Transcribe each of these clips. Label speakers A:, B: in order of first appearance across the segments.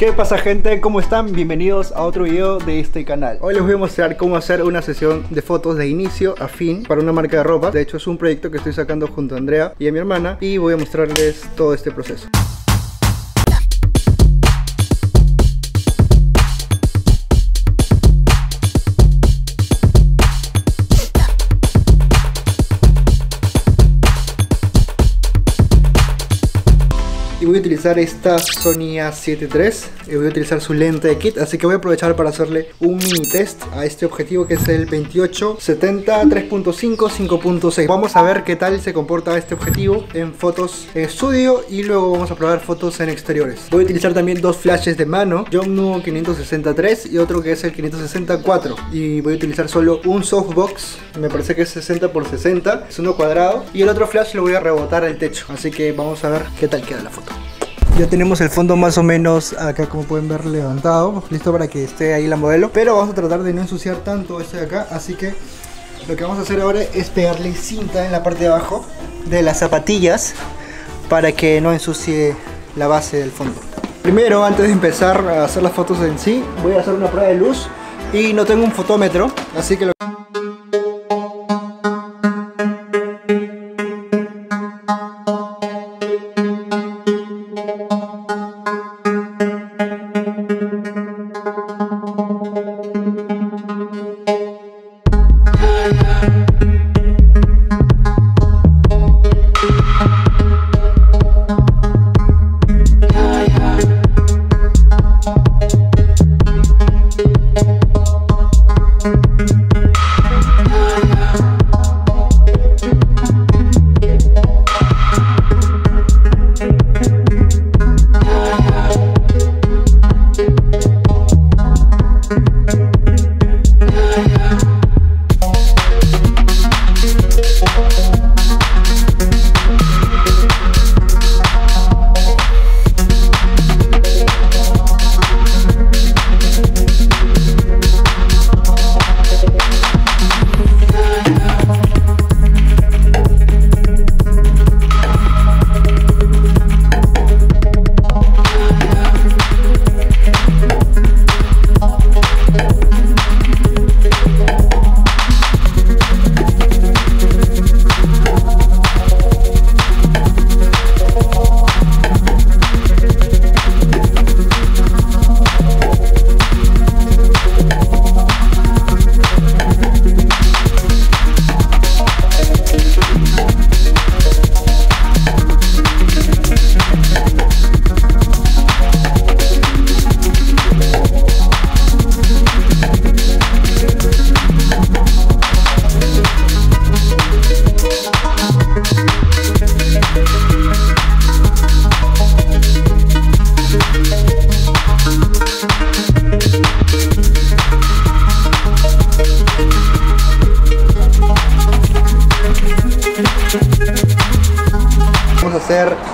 A: ¿Qué pasa gente? ¿Cómo están? Bienvenidos a otro video de este canal Hoy les voy a mostrar cómo hacer una sesión de fotos de inicio a fin para una marca de ropa De hecho es un proyecto que estoy sacando junto a Andrea y a mi hermana Y voy a mostrarles todo este proceso utilizar esta Sony A7 III y voy a utilizar su lente de kit así que voy a aprovechar para hacerle un mini test a este objetivo que es el 2870 3.5 5.6 vamos a ver qué tal se comporta este objetivo en fotos en estudio y luego vamos a probar fotos en exteriores. Voy a utilizar también dos flashes de mano Yongnuo 563 y otro que es el 564 y voy a utilizar solo un softbox me parece que es 60 x 60 es uno cuadrado y el otro flash lo voy a rebotar al techo. Así que vamos a ver qué tal queda la foto ya tenemos el fondo más o menos acá como pueden ver levantado, listo para que esté ahí la modelo. Pero vamos a tratar de no ensuciar tanto este de acá, así que lo que vamos a hacer ahora es pegarle cinta en la parte de abajo de las zapatillas para que no ensucie la base del fondo. Primero, antes de empezar a hacer las fotos en sí, voy a hacer una prueba de luz y no tengo un fotómetro, así que lo hacer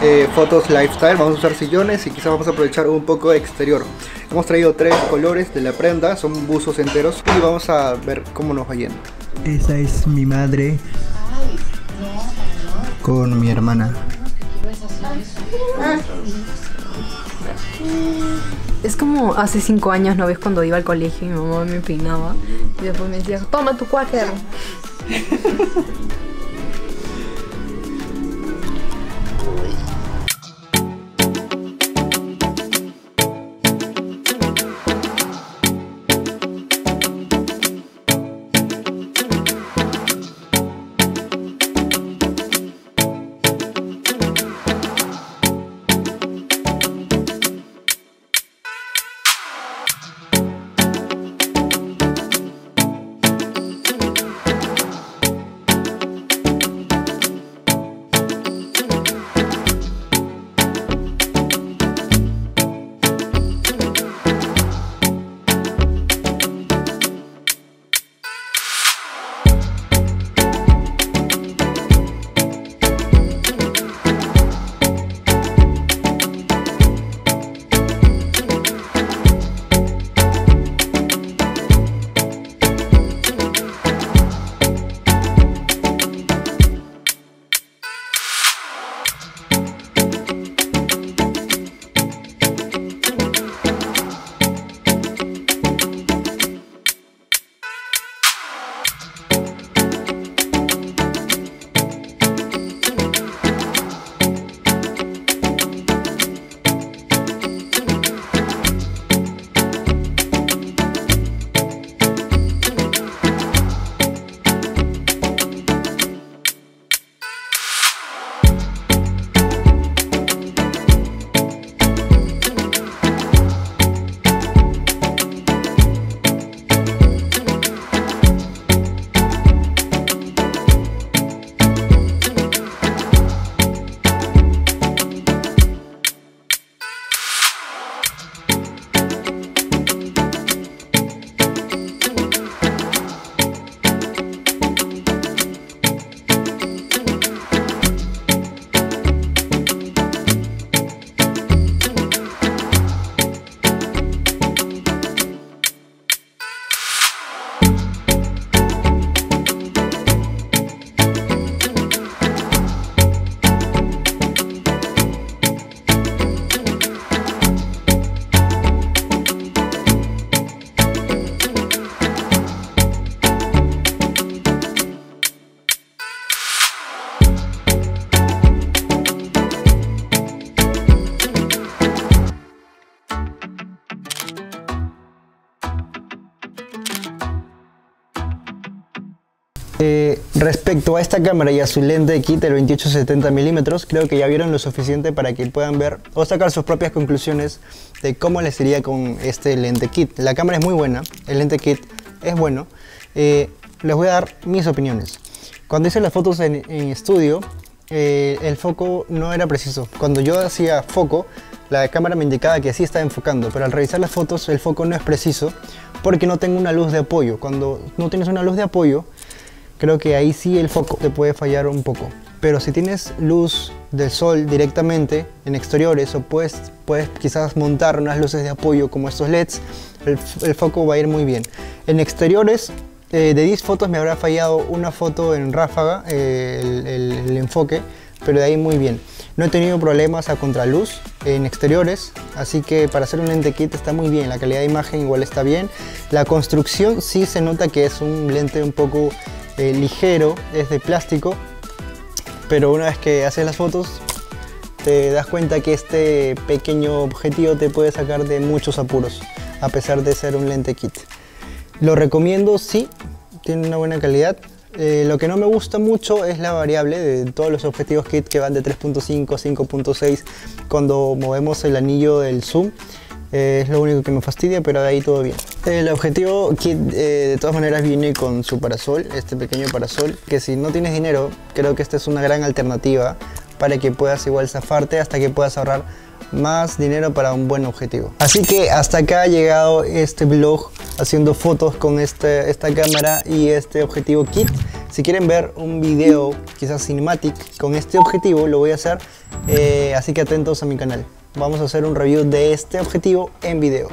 A: Eh, fotos lifestyle, vamos a usar sillones y quizás vamos a aprovechar un poco de exterior. Hemos traído tres colores de la prenda, son buzos enteros y vamos a ver cómo nos va yendo. Esa es mi madre con mi hermana.
B: Es como hace cinco años, ¿no ves? Cuando iba al colegio y mi mamá me peinaba y después me decía, toma tu cuáquer.
A: Respecto a esta cámara y a su lente kit, el 28-70 milímetros, creo que ya vieron lo suficiente para que puedan ver o sacar sus propias conclusiones de cómo les iría con este lente kit. La cámara es muy buena, el lente kit es bueno. Eh, les voy a dar mis opiniones. Cuando hice las fotos en, estudio, eh, el foco no era preciso. Cuando yo hacía foco, la cámara me indicaba que sí estaba enfocando, pero al revisar las fotos el foco no es preciso porque no tengo una luz de apoyo. Cuando no tienes una luz de apoyo, creo que ahí sí el foco te puede fallar un poco. Pero si tienes luz del sol directamente en exteriores o puedes, puedes quizás montar unas luces de apoyo como estos LEDs, el, foco va a ir muy bien. En exteriores, eh, de 10 fotos me habrá fallado una foto en ráfaga, eh, el enfoque, pero de ahí muy bien. No he tenido problemas a contraluz en exteriores, así que para hacer un lente kit está muy bien, la calidad de imagen igual está bien. La construcción sí se nota que es un lente un poco eh, ligero, es de plástico, pero una vez que haces las fotos te das cuenta que este pequeño objetivo te puede sacar de muchos apuros, a pesar de ser un lente kit. Lo recomiendo, sí, tiene una buena calidad, eh, lo que no me gusta mucho es la variable de todos los objetivos kit que van de 3.5 a 5.6 cuando movemos el anillo del zoom. Eh, es lo único que me fastidia, pero de ahí todo bien. El objetivo kit eh, de todas maneras viene con su parasol, este pequeño parasol, que si no tienes dinero, creo que esta es una gran alternativa para que puedas igual zafarte hasta que puedas ahorrar más dinero para un buen objetivo. Así que hasta acá ha llegado este vlog haciendo fotos con este, esta cámara y este objetivo kit. Si quieren ver un video quizás cinematic con este objetivo lo voy a hacer, eh, así que atentos a mi canal. Vamos a hacer un review de este objetivo en video.